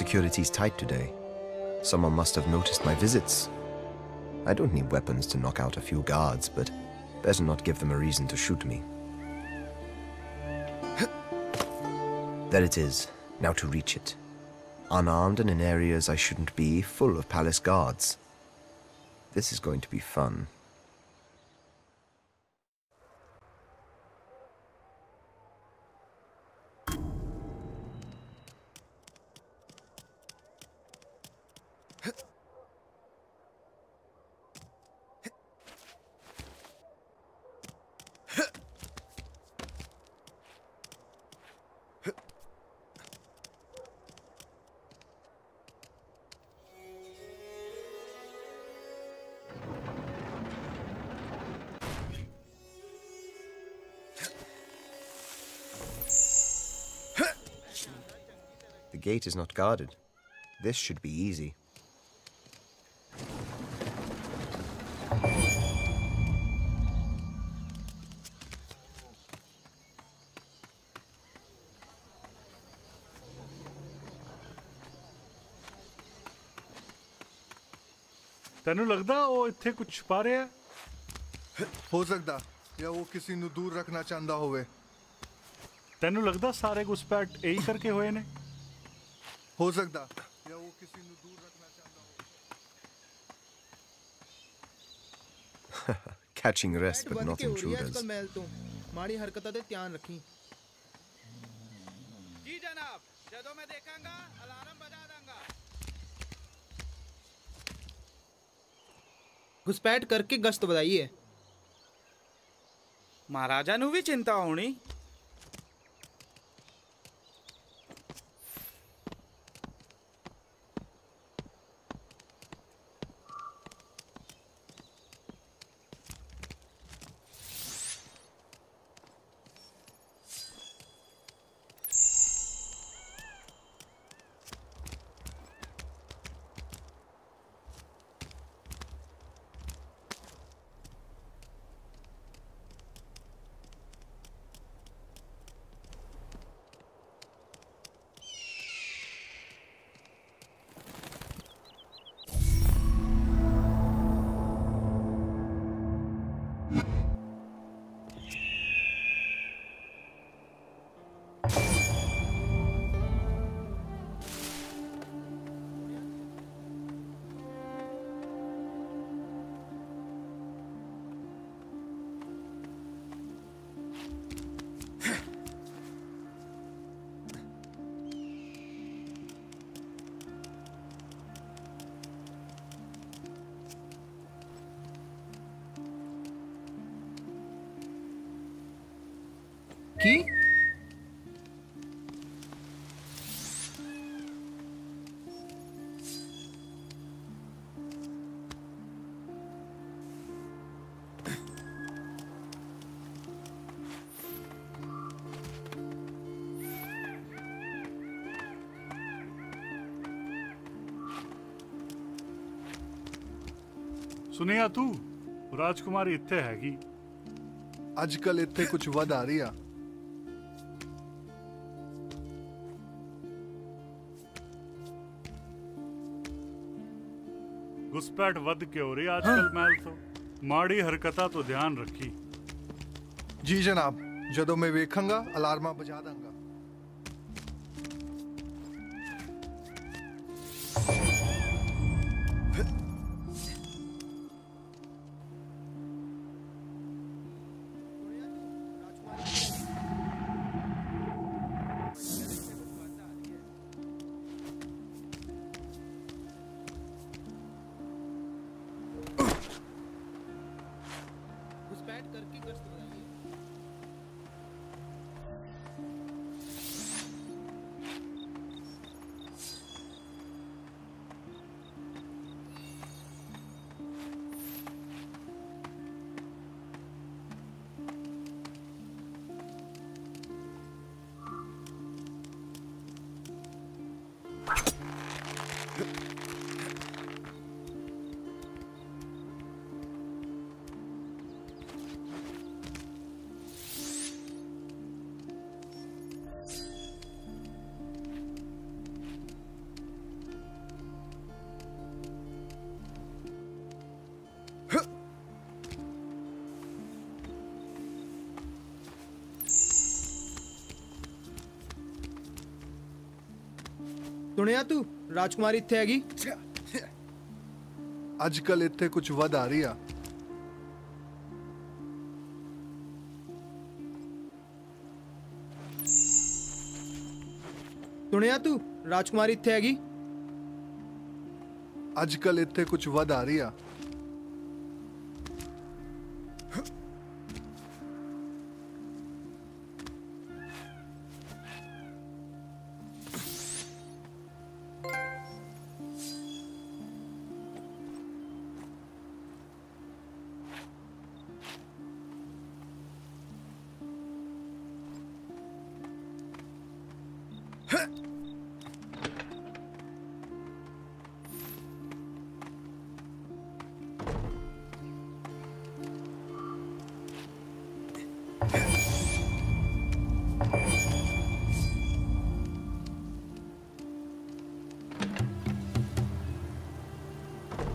Security's tight today. Someone must have noticed my visits. I don't need weapons to knock out a few guards, but better not give them a reason to shoot me. There it is. Now to reach it. Unarmed and in areas I shouldn't be, full of palace guards. This is going to be fun. gate is not guarded. This should be easy. ਤੈਨੂੰ ਲੱਗਦਾ ਉਹ ਇੱਥੇ ਕੁਝ ਛੁਪਾ ਰਿਹਾ ਹੈ? ਹੋ ਸਕਦਾ ਜਾਂ ਉਹ ਕਿਸੇ ਨੂੰ ਦੂਰ ਰੱਖਣਾ ਚਾਹੁੰਦਾ ਹੋਵੇ ਤੈਨੂੰ ਲੱਗਦਾ ਸਾਰੇ ਘੁਸਪੈਠ ਇਹੀ ਕਰਕੇ ਹੋਏ ਨੇ ਹੋ ਸਕਦਾ ਜਾਂ ਉਹ ਕਿਸੇ ਨੂੰ ਦੂਰ ਰੱਖਣਾ ਚਾਹੁੰਦਾ ਹੋਵੇ Catching rest, but ਬਣ not ਕੇ ਹੋ ਰਹੀ ਹੈ ਅੱਜ intruders. ਕੱਲ੍ਹ ਮਹਿਲ ਤੋਂ ਮਾੜੀ ਹਰਕਤਾਂ ਤੇ ਧਿਆਨ ਰੱਖੀ ਜੀ ਜਨਾਬ ਜਦੋਂ ਮੈਂ ਦੇਖਾਂਗਾ ਅਲਾਰਮ ਬਜਾ ਦਾਂਗਾ घुसपैठ करके गश्त ਵਧਾਈ ਹੈ ਮਹਾਰਾਜਾ ਨੂੰ ਵੀ ਚਿੰਤਾ ਹੋਣੀ ਕੀ ਸੁਨੇਹਾ ਤੂੰ ਰਾਜਕੁਮਾਰੀ ਇੱਥੇ ਹੈਗੀ ਅੱਜ ਕੱਲ ਇੱਥੇ ਕੁਝ ਵੱਧ ਆ ਰਹੀ ਆ घुसपैठ वध के हो रही आजकल हाँ? तो। माड़ी हरकता तो ध्यान रखी। जी जनाब जदों मैं वेखूँगा अलार्मा बजा दंगा। ਸੁਣਿਆ ਤੂੰ ਰਾਜਕੁਮਾਰੀ ਇੱਥੇ ਹੈਗੀ ਅੱਜ ਕੱਲ ਇੱਥੇ ਕੁਝ ਵਧ ਆ ਰਹੀ ਆ ਸੁਣਿਆ ਤੂੰ ਰਾਜਕੁਮਾਰੀ ਇੱਥੇ ਹੈਗੀ ਅੱਜ ਕੱਲ ਇੱਥੇ ਕੁਝ ਵਧ ਆ ਰਹੀ ਆ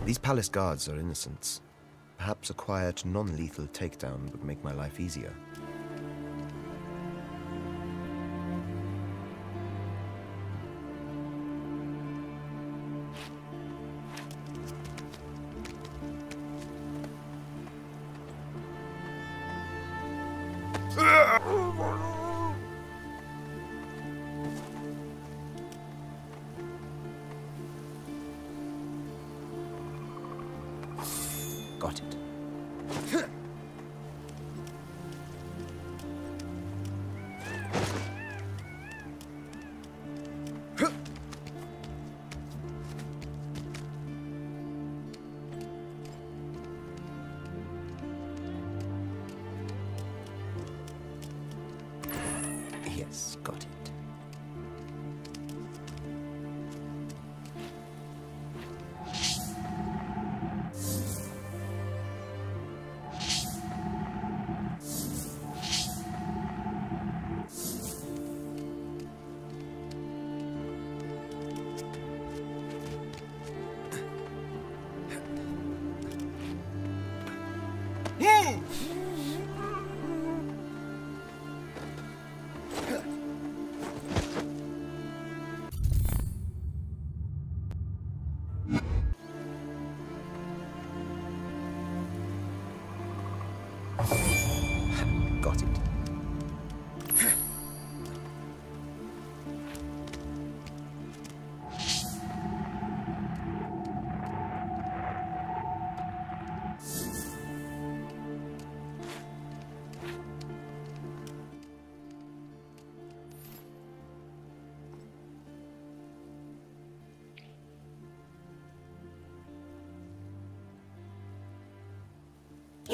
These palace guards are innocents. Perhaps a quiet, non lethal takedown would make my life easier.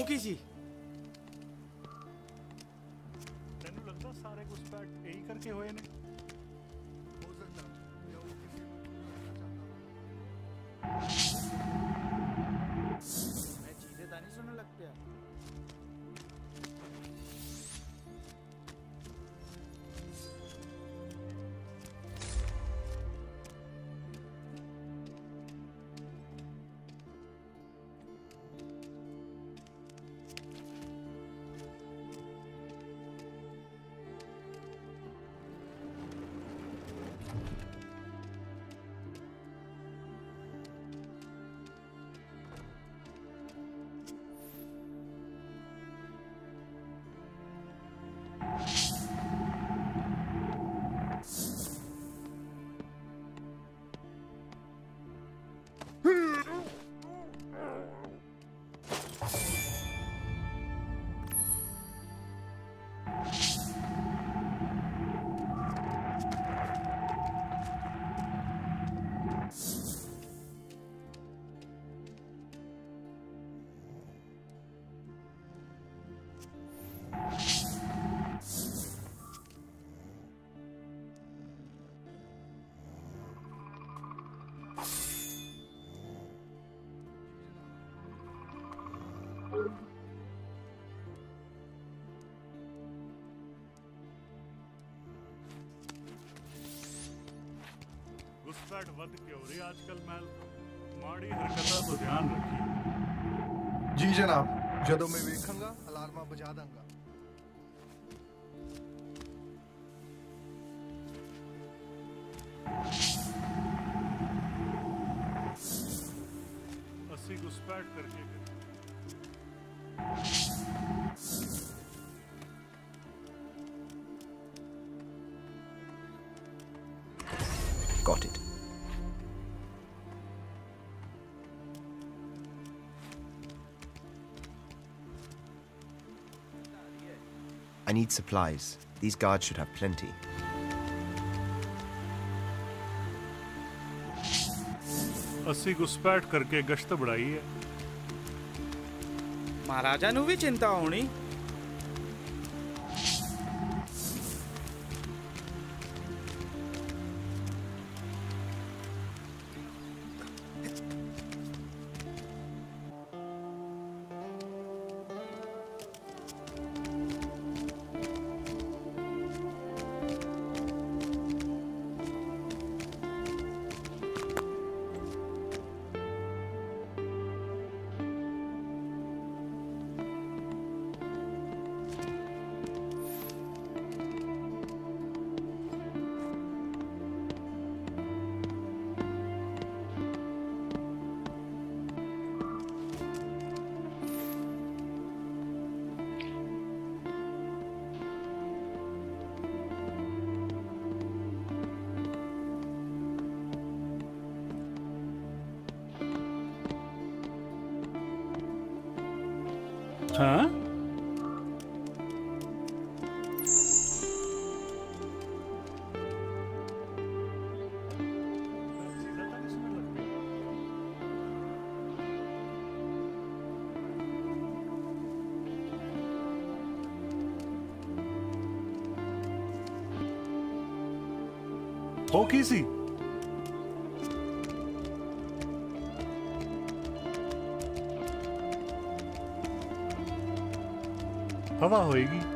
Okay ji. घबराहट वध के हो रही आजकल मैं माड़ी हरकत को ध्यान रखी। जी जनाब, जदों मैं देखूँगा अलार्मा बजा दूँगा। I need supplies. These guards should have plenty. अस्सी घुसपैठ करके गश्त बढ़ाई है महाराजा नु भी चिंता होनी easy. Hava Hoigi.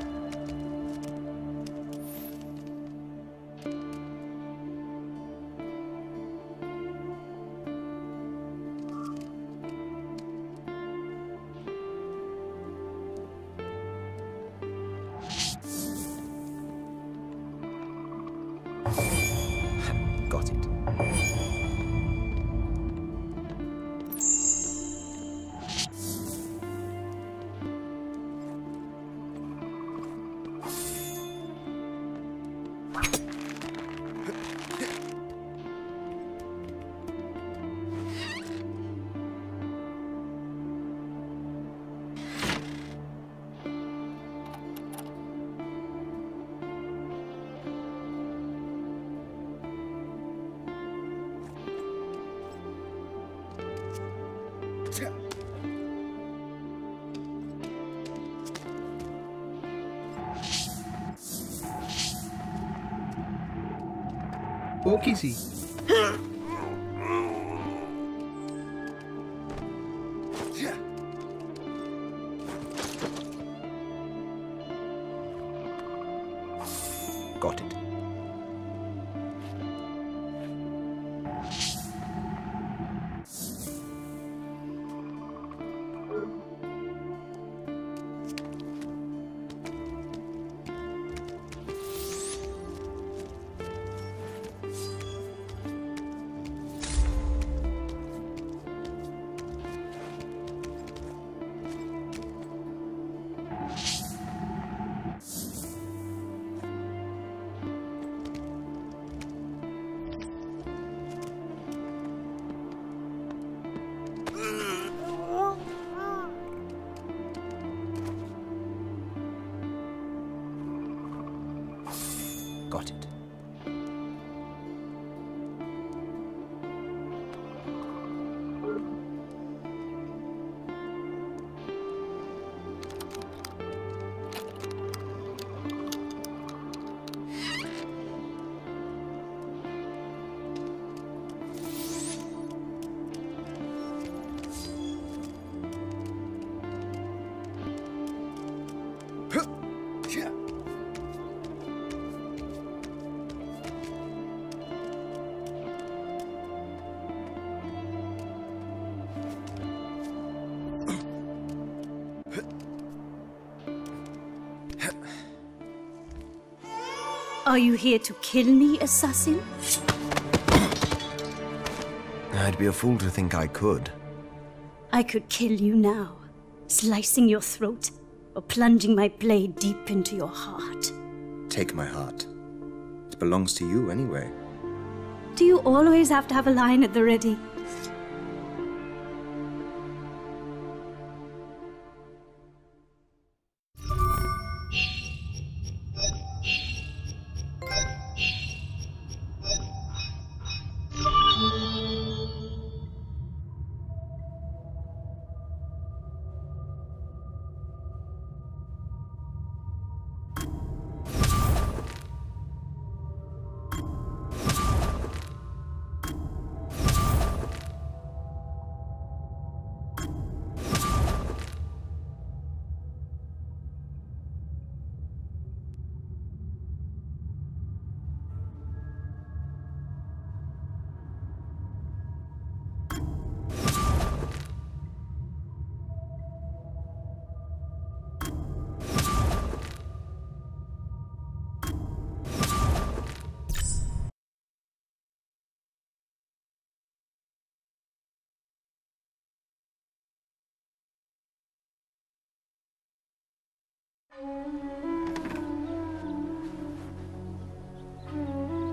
Çok easy. Are you here to kill me, assassin? I'd be a fool to think I could. I could kill you now, slicing your throat or plunging my blade deep into your heart. Take my heart. It belongs to you anyway. Do you always have to have a line at the ready?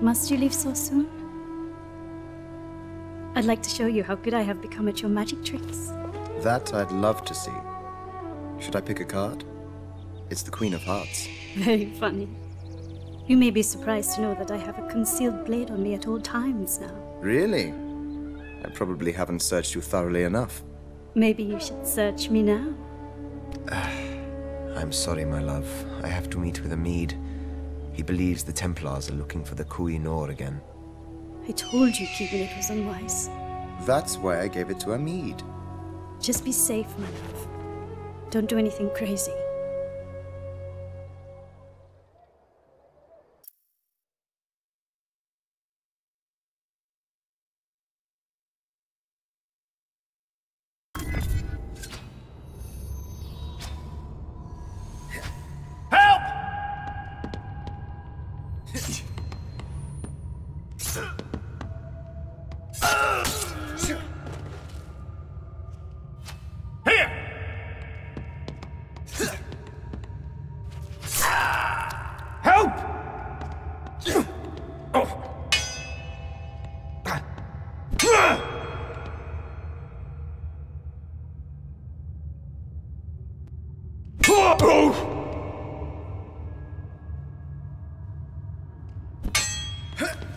Must you leave so soon? I'd like to show you how good I have become at your magic tricks. That I'd love to see. Should I pick a card? It's the Queen of Hearts. Very funny. You may be surprised to know that I have a concealed blade on me at all times now. Really? I probably haven't searched you thoroughly enough. Maybe you should search me now. I'm sorry, my love. I have to meet with Hamid. He believes the Templars are looking for the Koh-i-Noor again. I told you keeping it was unwise. That's why I gave it to Hamid. Just be safe, my love. Don't do anything crazy. 嘿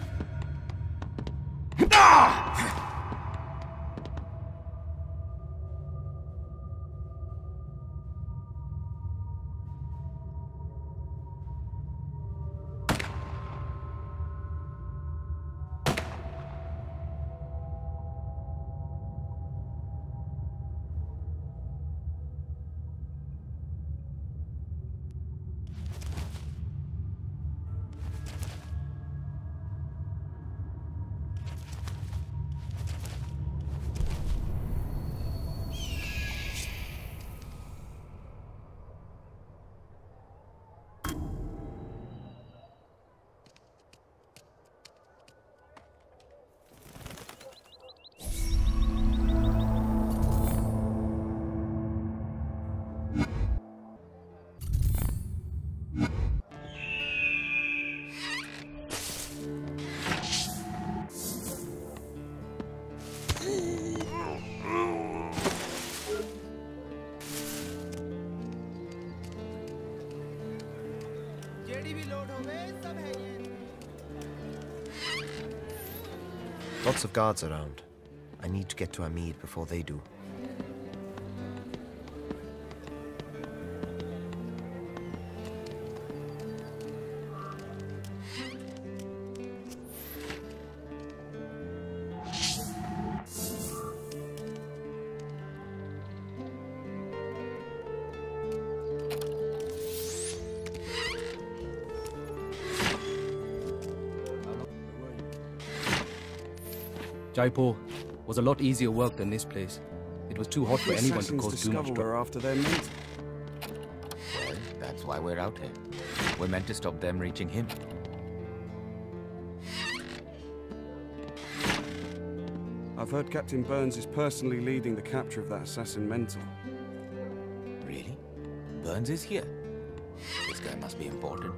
Lots of guards around. I need to get to Hamid before they do. Jaipur was a lot easier work than this place. It was too hot for anyone to cause too much trouble. after their meat. Well, that's why we're out here. We're meant to stop them reaching him. I've heard Captain Burns is personally leading the capture of that assassin mentor. Really? Burns is here? This guy must be important.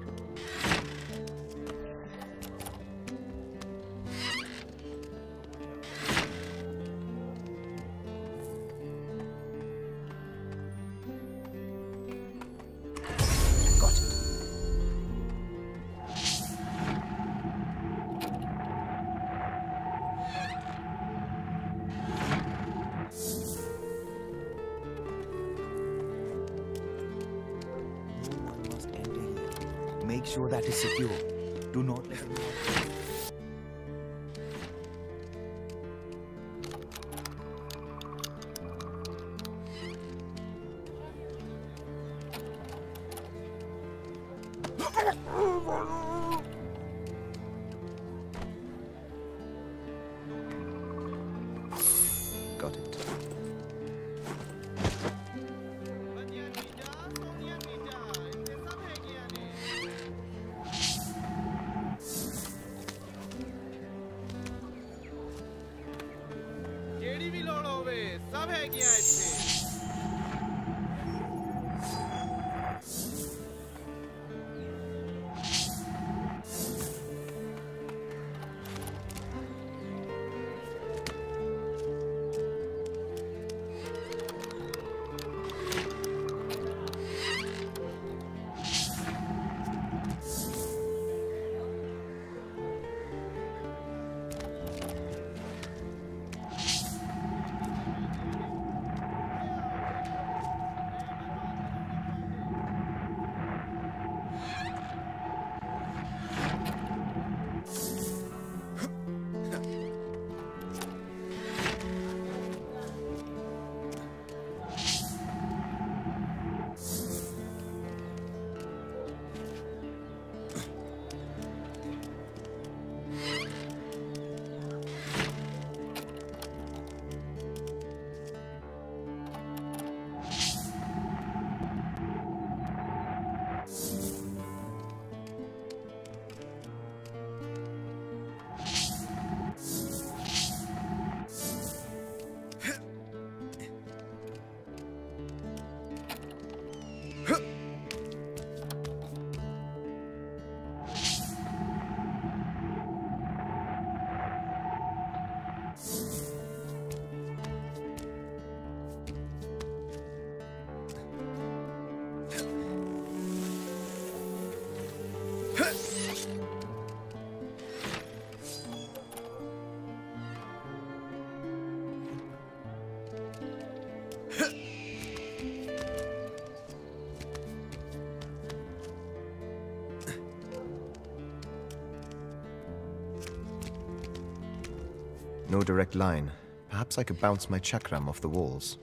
No direct line. Perhaps I could bounce my chakram off the walls.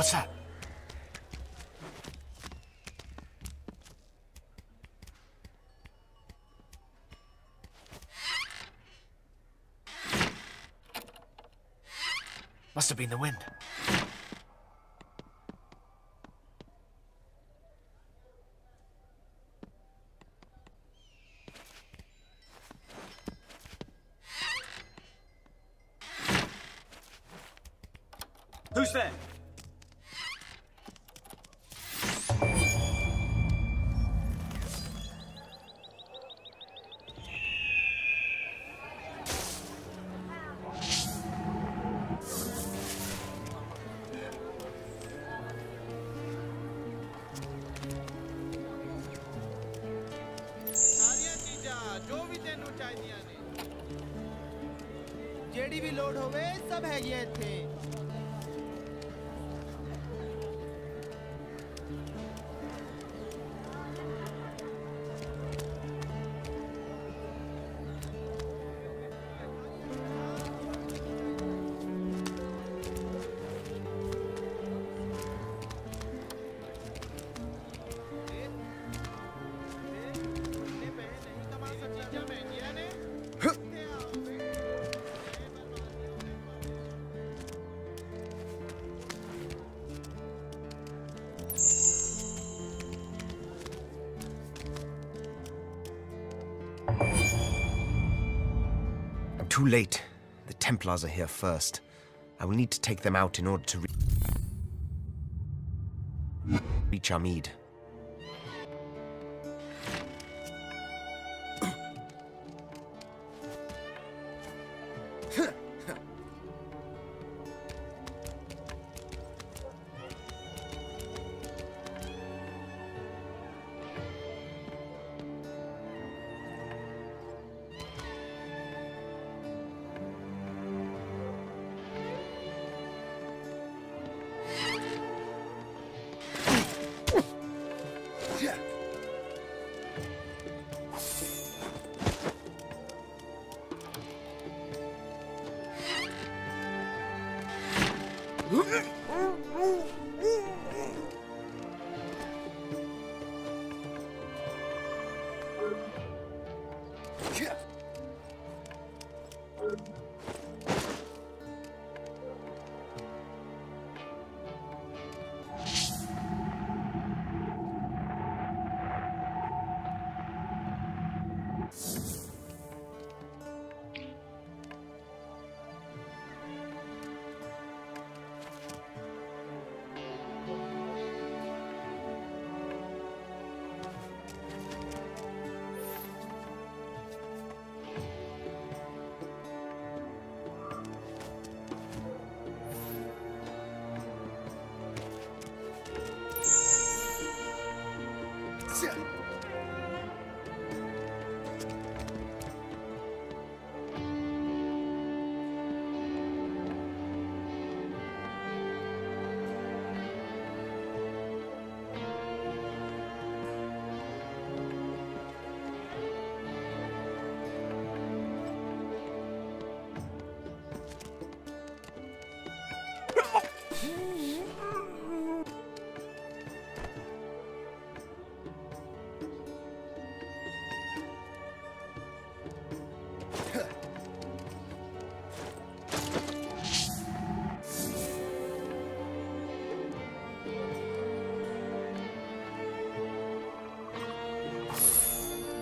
What's that? Must have been the wind. Too late. The Templars are here first. I will need to take them out in order to re- reach Hamid.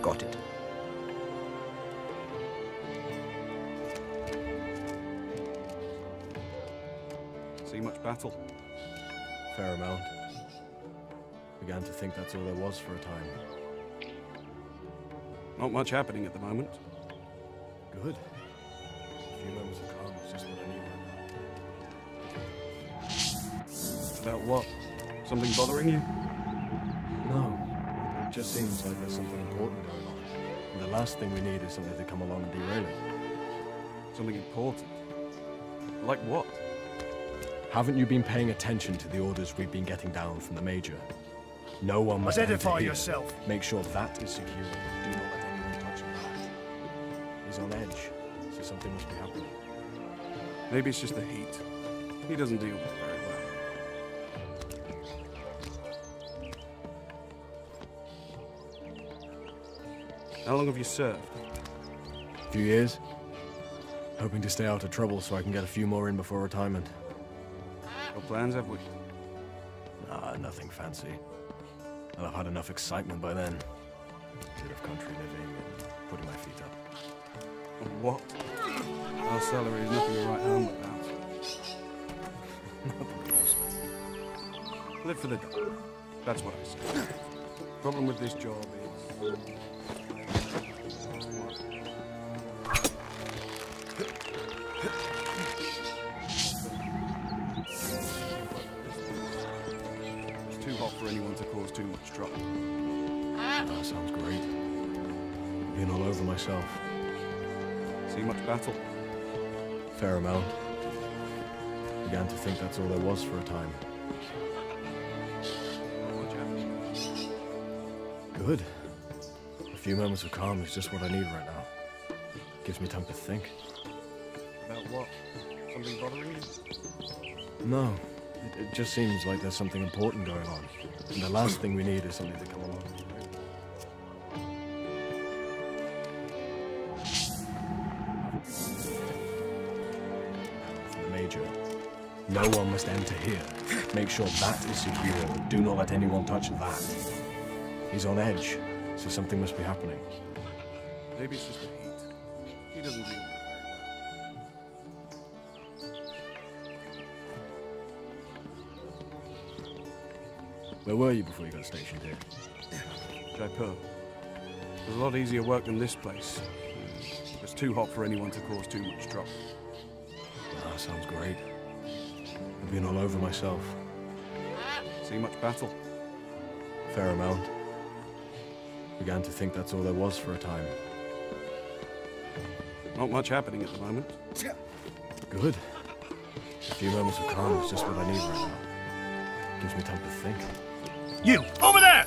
Got it. See much battle? Fair amount. Began to think that's all there was for a time. Not much happening at the moment. Good. A few moments of calm is just what I need. About what? Something bothering you? No. It seems like there's something important going on. And the last thing we need is something to come along and derail it. Something important? Like what? Haven't you been paying attention to the orders we've been getting down from the Major? No one must Identify enter here. yourself. Make sure that is secure. Do not let anyone touch that. He's on edge, so something must be happening. Maybe it's just the heat. He doesn't deal with it How long have you served? A few years. Hoping to stay out of trouble so I can get a few more in before retirement. What plans, have we? Nah, nothing fancy. I'll have had enough excitement by then. Bit of country living and putting my feet up. What? Our salary is nothing to write home about. Live for the dollar. That's what I say. Problem with this job is... too much trouble. Ah. That sounds great. Being all over myself. See much battle? Fair amount. Began to think that's all there was for a time. Good. A few moments of calm is just what I need right now. Gives me time to think. About what? Something bothering you? No, it, just seems like there's something important going on. And the last thing we need is something to come along. Major, no one must enter here. Make sure that is secure. Do not let anyone touch that. He's on edge, so something must be happening. Maybe it's just Where were you before you got stationed here? Jaipur. It was a lot easier work than this place. It's too hot for anyone to cause too much trouble. Ah, sounds great. I've been all over myself. See much battle? Fair amount. Began to think that's all there was for a time. Not much happening at the moment. Good. A few moments of calm is just what I need right now. Gives me time to think. You, over there!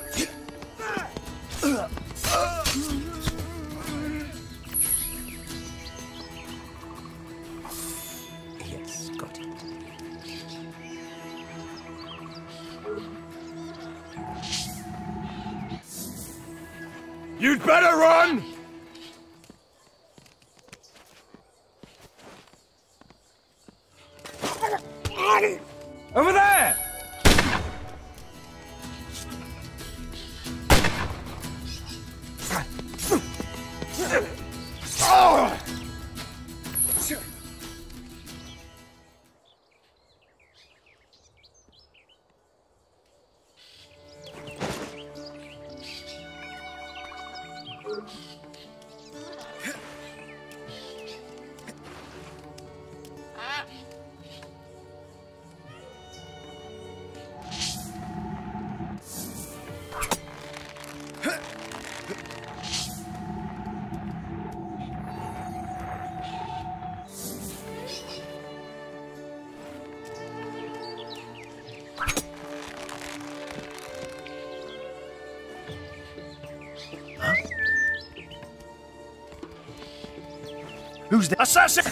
Who's the assassin?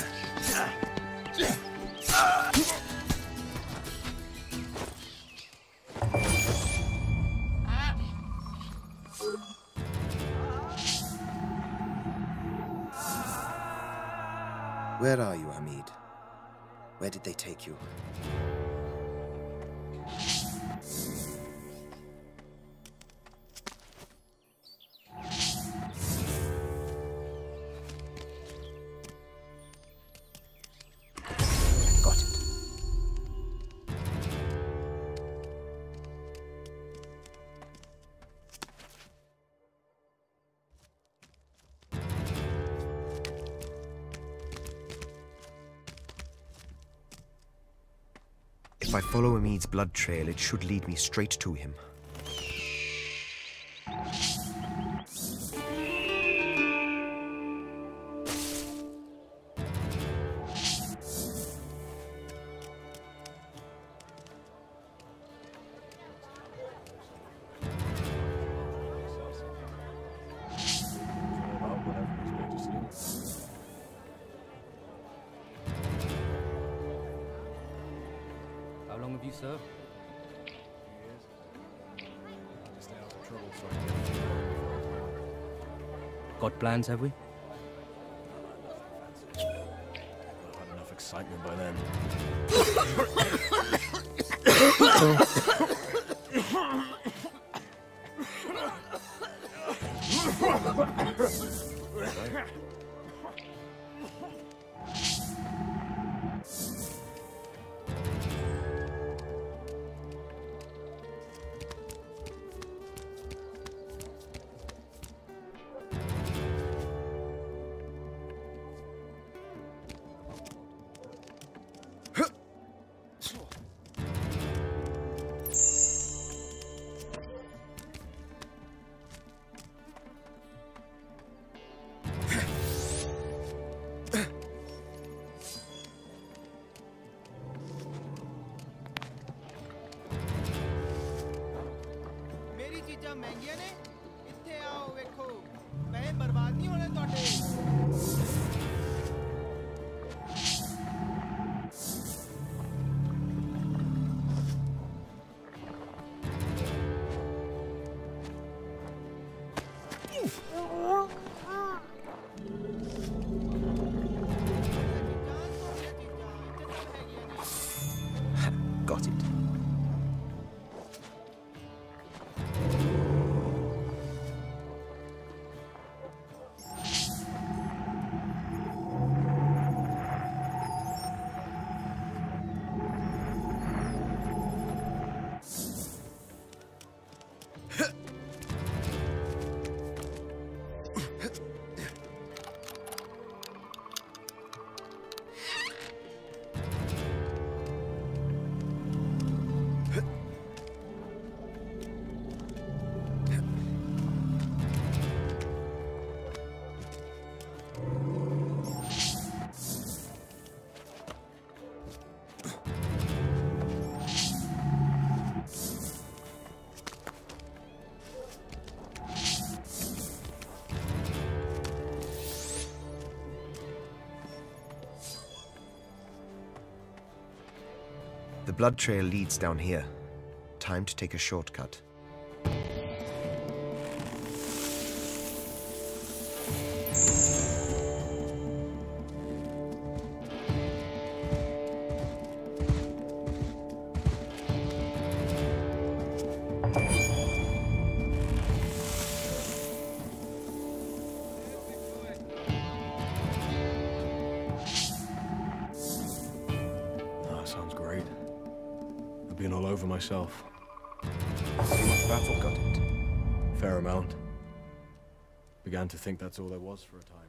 Where are you, Hamid? Where did they take you? If I follow Hamid's blood trail, it should lead me straight to him. Got plans, have we? I've had enough excitement by then. ਮੇਰੀ blood trail leads down here. Time to take a shortcut. Think that's all there was for a time.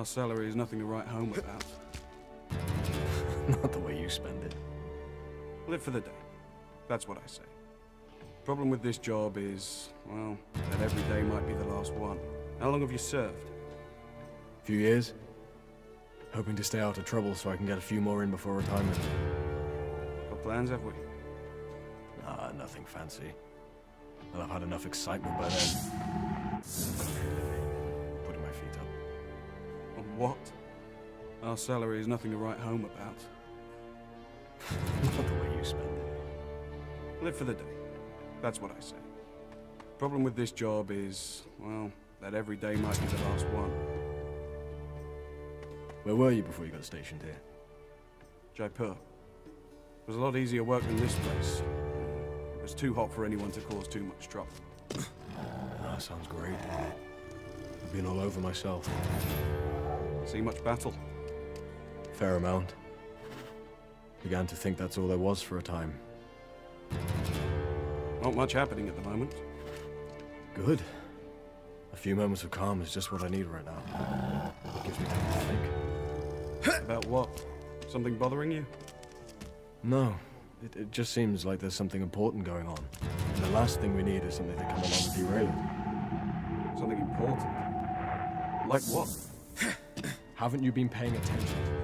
Our salary is nothing to write home about. Not the way you spend it. Live for the day. That's what I say. Problem with this job is, well, that every day might be the last one. How long have you served? A few years. Hoping to stay out of trouble so I can get a few more in before retirement. What plans, have we? Nah, nothing fancy. Well, I've had enough excitement by then. What? Our salary is nothing to write home about. Not the way you spend it. Live for the day. That's what I say. Problem with this job is, well, that every day might be the last one. Where were you before you got stationed here? Jaipur. It was a lot easier work than this place. It was too hot for anyone to cause too much trouble. Ah, sounds great. I've been all over myself. See much battle? Fair amount. Began to think that's all there was for a time. Not much happening at the moment. Good. A few moments of calm is just what I need right now. It gives me time to think. About what? Something bothering you? No. It, it just seems like there's something important going on. And the last thing we need is something to come along and derail it. Something important? Like what? Haven't you been paying attention?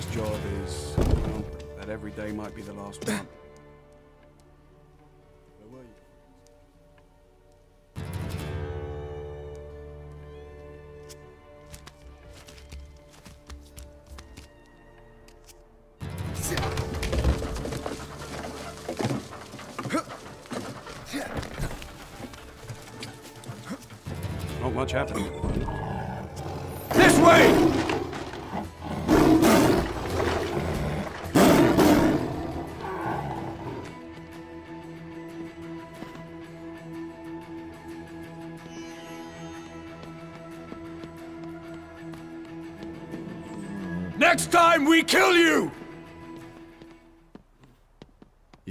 This job is, well, that every day might be the last one. Where were you? Not much happening.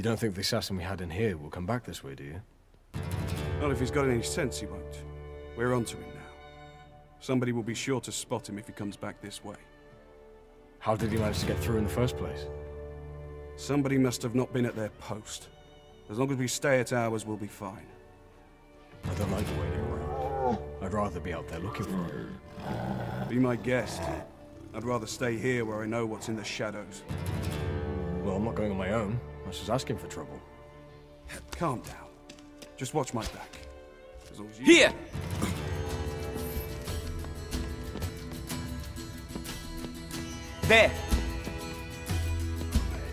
Don't think the assassin we had in here will come back this way, do you? Not if he's got any sense, he won't. We're onto him now. Somebody will be sure to spot him if he comes back this way. How did he manage to get through in the first place? Somebody must have not been at their post. As long as we stay at ours, we'll be fine. I don't like waiting around. I'd rather be out there looking for him. Be my guest. I'd rather stay here where I know what's in the shadows. Well, I'm not going on my own. That's just asking for trouble. Calm down. Just watch my back. As long as you... Here! There!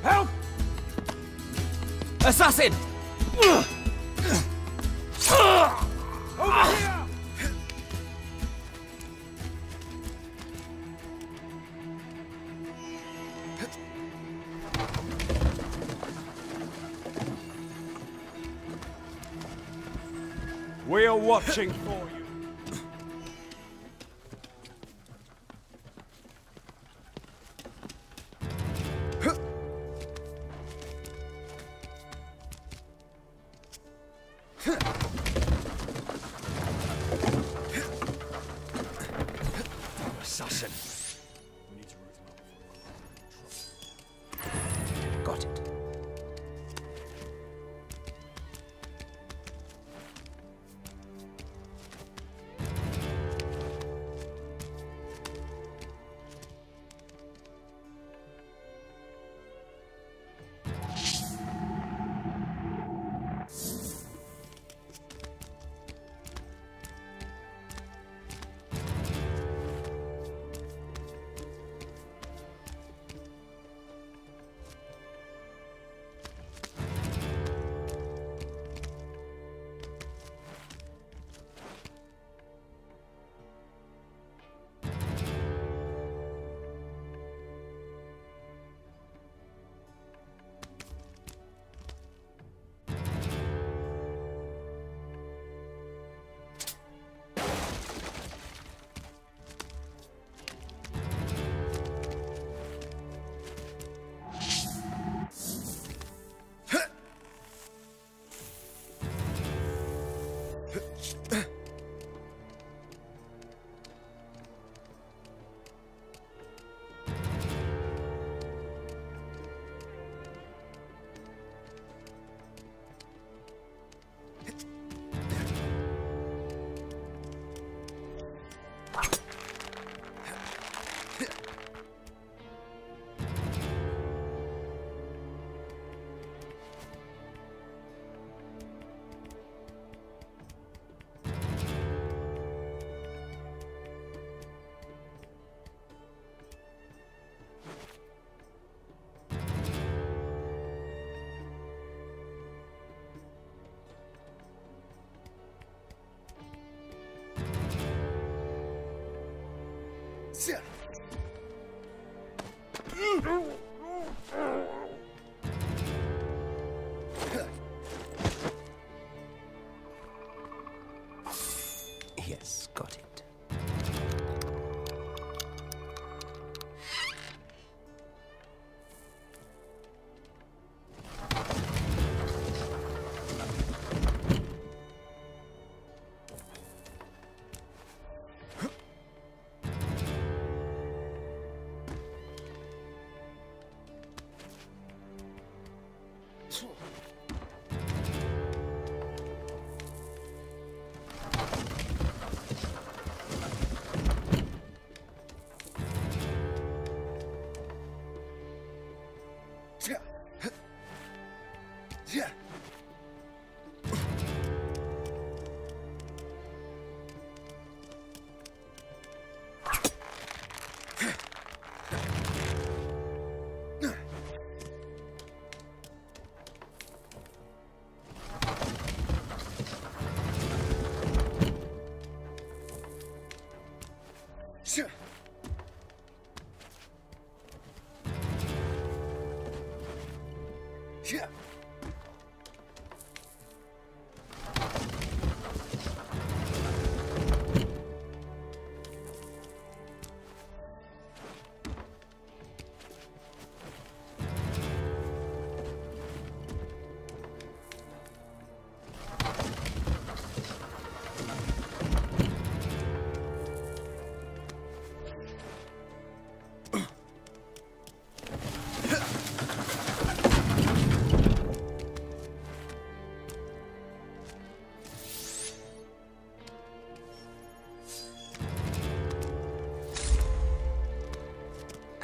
Help! Assassin! Over watching Mm-hmm.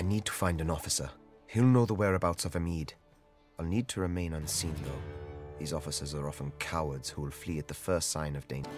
I need to find an officer. He'll know the whereabouts of Hamid. I'll need to remain unseen, though. These officers are often cowards who will flee at the first sign of danger.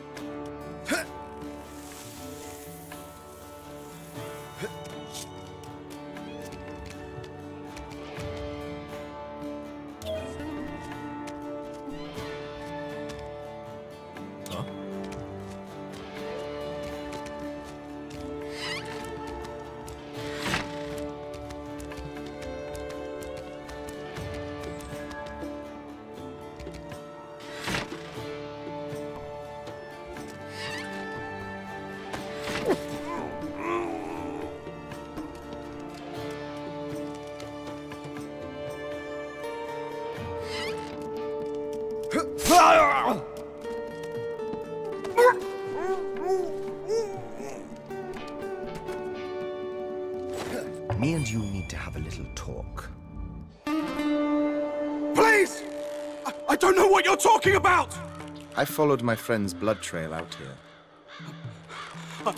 Followed my friend's blood trail out here.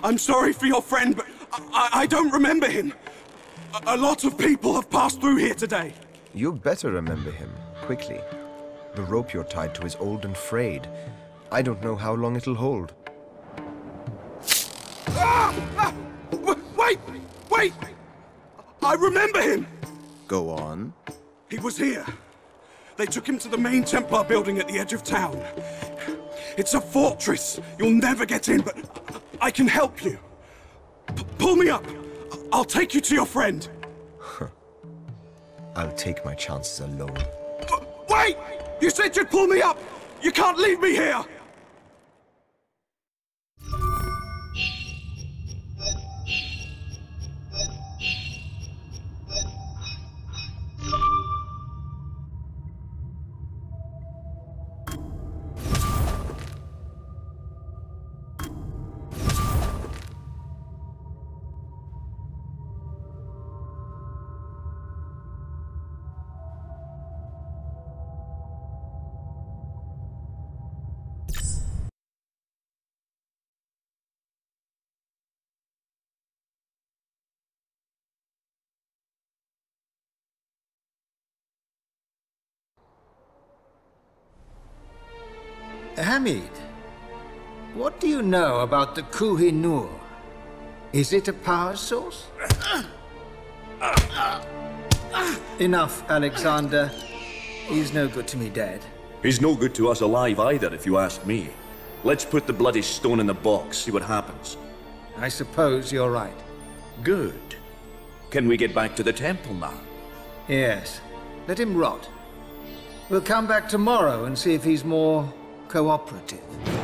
I'm sorry for your friend, but I, I, don't remember him. A, a lot of people have passed through here today. You better remember him, quickly. The rope you're tied to is old and frayed. I don't know how long it'll hold. Ah! Ah! Wait! Wait! I remember him! Go on. He was here. They took him to the main Templar building at the edge of town. It's a fortress. You'll never get in, but I can help you. P- pull me up. I'll take you to your friend. I'll take my chances alone. Wait! You said you'd pull me up! You can't leave me here! Hamid, what do you know about the Koh-i-Noor? Is it a power source? Enough, Alexander. He's no good to me dead. He's no good to us alive either, if you ask me. Let's put the bloody stone in the box, see what happens. I suppose you're right. Good. Can we get back to the temple now? Yes. Let him rot. We'll come back tomorrow and see if he's more cooperative.